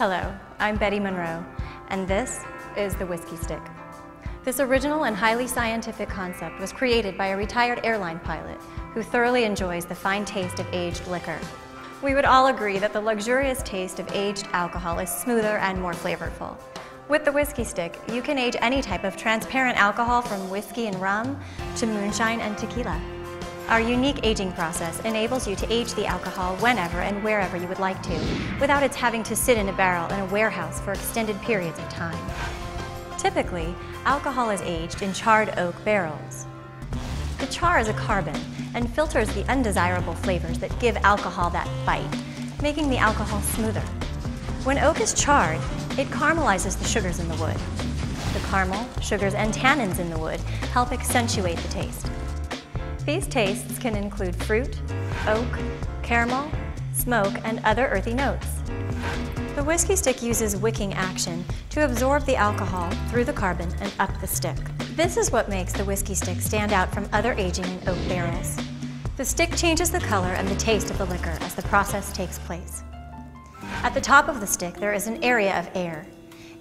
Hello, I'm Betty Monroe, and this is the Whiskey Stick. This original and highly scientific concept was created by a retired airline pilot who thoroughly enjoys the fine taste of aged liquor. We would all agree that the luxurious taste of aged alcohol is smoother and more flavorful. With the Whiskey Stick, you can age any type of transparent alcohol from whiskey and rum to moonshine and tequila. Our unique aging process enables you to age the alcohol whenever and wherever you would like to, without its having to sit in a barrel in a warehouse for extended periods of time. Typically, alcohol is aged in charred oak barrels. The char is a carbon and filters the undesirable flavors that give alcohol that bite, making the alcohol smoother. When oak is charred, it caramelizes the sugars in the wood. The caramel, sugars, and tannins in the wood help accentuate the taste. These tastes can include fruit, oak, caramel, smoke, and other earthy notes. The whiskey stick uses wicking action to absorb the alcohol through the carbon and up the stick. This is what makes the whiskey stick stand out from other aging in oak barrels. The stick changes the color and the taste of the liquor as the process takes place. At the top of the stick, there is an area of air.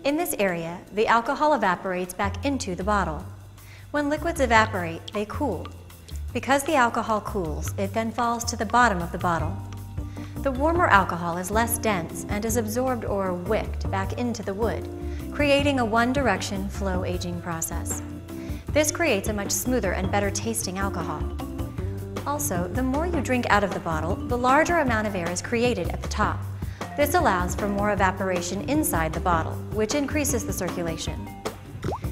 In this area, the alcohol evaporates back into the bottle. When liquids evaporate, they cool. Because the alcohol cools, it then falls to the bottom of the bottle. The warmer alcohol is less dense and is absorbed or wicked back into the wood, creating a one-direction flow aging process. This creates a much smoother and better tasting alcohol. Also, the more you drink out of the bottle, the larger amount of air is created at the top. This allows for more evaporation inside the bottle, which increases the circulation.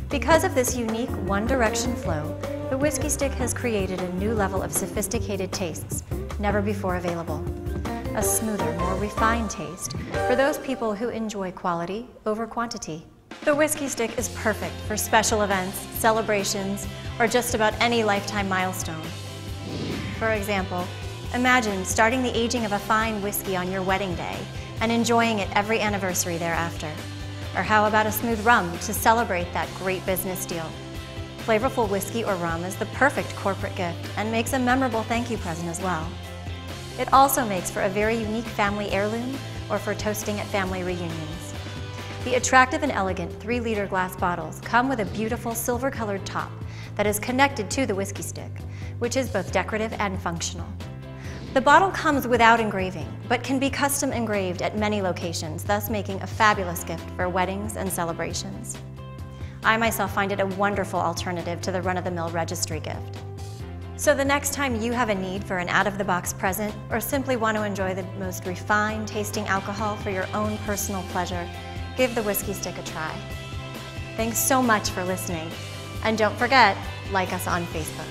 Because of this unique one-direction flow, the Whiskey Stick has created a new level of sophisticated tastes, never before available a smoother, more refined taste for those people who enjoy quality over quantity. The Whiskey Stick is perfect for special events, celebrations, or just about any lifetime milestone. For example, imagine starting the aging of a fine whiskey on your wedding day and enjoying it every anniversary thereafter. Or how about a smooth rum to celebrate that great business deal? Flavorful whiskey or rum is the perfect corporate gift and makes a memorable thank you present as well. It also makes for a very unique family heirloom or for toasting at family reunions. The attractive and elegant 3-liter glass bottles come with a beautiful silver-colored top that is connected to the whiskey stick, which is both decorative and functional. The bottle comes without engraving, but can be custom engraved at many locations, thus making a fabulous gift for weddings and celebrations. I myself find it a wonderful alternative to the run-of-the-mill registry gift. So the next time you have a need for an out-of-the-box present or simply want to enjoy the most refined tasting alcohol for your own personal pleasure, give the Whiskey Stick a try. Thanks so much for listening. And don't forget, like us on Facebook.